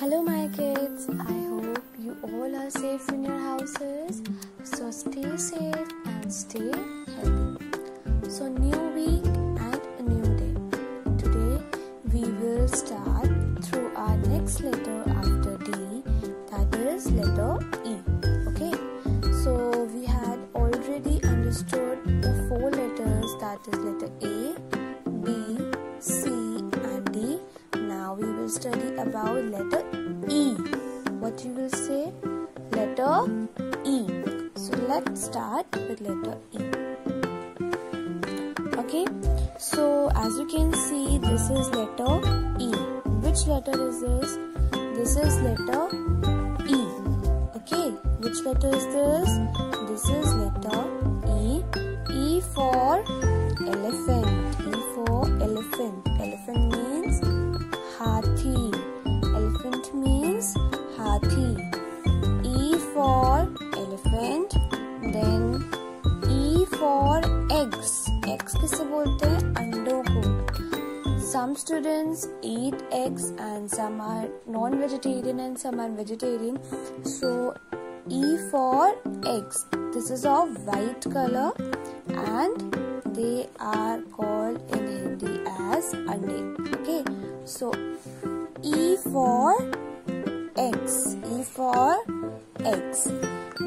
Hello, my kids. I hope you all are safe in your houses. So stay safe and stay healthy. So, new week and a new day. Today, we will start through our next letter after D, that is letter E. Okay, so we had already understood the four letters that is letter A, will study about letter E. What you will say? Letter E. So let's start with letter E. Okay, so as you can see, this is letter E. Which letter is this? This is letter E. Okay, which letter is this? This is letter E. E for elephant. E for elephant. Elephant means some students eat eggs and some are non-vegetarian and some are vegetarian. So e for eggs. This is of white color and they are called in hindi as ande okay. So e for eggs. E for eggs.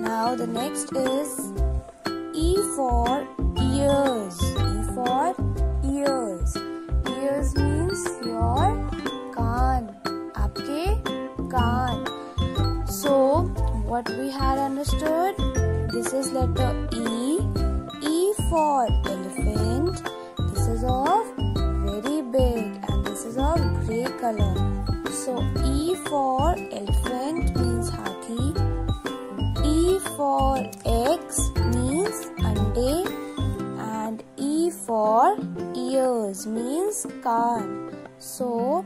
Now the next is e for what we had understood? This is letter e. E for elephant. This is of very big and this is of gray color. So e for elephant means hathi e for eggs means ande. And e for ears means kaan so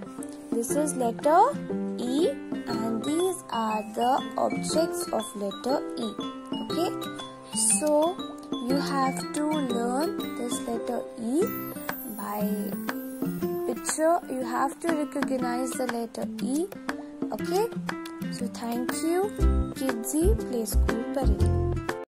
this is letter e are the objects of letter e okay? So you have to learn this letter e by picture. You have to recognize the letter e okay? So thank you kidsy play school parade